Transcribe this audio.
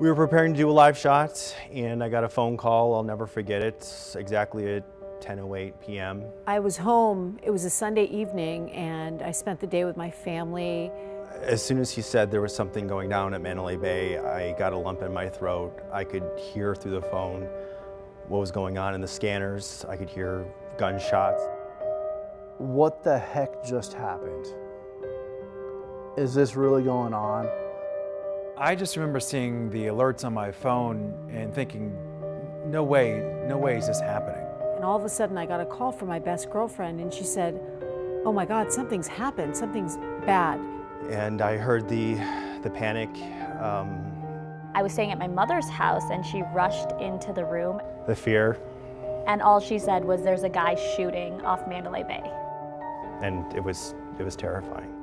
We were preparing to do a live shot, and I got a phone call. I'll never forget it. Exactly at 10:08 p.m. I was home. It was a Sunday evening, and I spent the day with my family. As soon as he said there was something going down at Mandalay Bay, I got a lump in my throat. I could hear through the phone what was going on in the scanners. I could hear gunshots. What the heck just happened? Is this really going on? I just remember seeing the alerts on my phone and thinking, no way, no way is this happening. And all of a sudden, I got a call from my best girlfriend, and she said, Oh my God, something's happened, something's bad. And I heard the, the panic. Um, I was staying at my mother's house and she rushed into the room. The fear. And all she said was, There's a guy shooting off Mandalay Bay. And it was, it was terrifying.